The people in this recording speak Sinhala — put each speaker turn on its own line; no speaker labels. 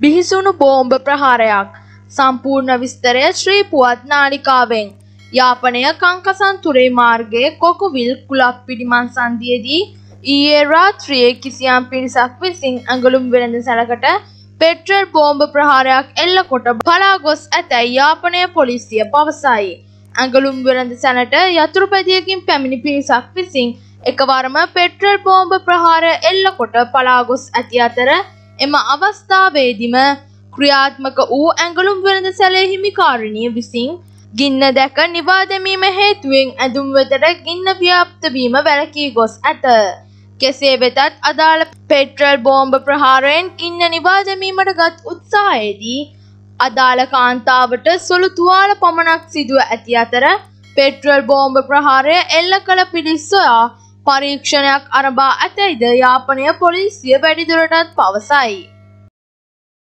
බිහිසුණු බෝම්බ ප්‍රහාරයක් සම්පූර්ණ විස්තරය ශ්‍රී පුවත් නාලිකාවෙන් යාපනය කංකසන්තුරේ මාර්ගයේ කොකුවිල් කුලක් පිටිමන් සන්දියේදී ඊයේ රාත්‍රියේ කිසියම් පිරිසක් විසින් ඇඟලුම් වෙළඳ සැලකට පෙට්‍රල් බෝම්බ ප්‍රහාරයක් එල්ල කොට බලා ගොස් ඇතැයි යාපනය පොලිසිය පවසයි. ඇඟලුම් වෙළඳ සැනට යතුරුපැදියකින් පැමිණි පිරිසක් විසින් එකවරම පෙට්‍රල් බෝම්බ ප්‍රහාරය එල්ල කොට පලා ගොස් ඇති අතර එම අවස්ථාවේදිම ක්‍රියාත්මක වූ ඇඟලුම් වෙළඳ සැලේ හිමිකාරණිය විසින් ගින්න දැක නිවා දැමීම හේතුවෙන් ඇඳුම් වෙතට ගින්න ව්‍යාප්ත වීම වැළකී ගොස් ඇත. කෙසේ වෙතත් අදාළ පෙට්‍රල් බෝම්බ ප්‍රහාරයෙන් ගින්න නිවා දැමීමට ගත් උත්සාහයේදී අදාළ කාන්තාවට සුළු තුවාල පමණක් සිදුව ඇති අතර පෙට්‍රල් බෝම්බ ප්‍රහාරය එල්ල කළ පිරිස් සොයා පරීක්ෂණයක් අරබා ඇතැයිද යාපනය පොලිසිය වැඩිදුරටත් පවසයි.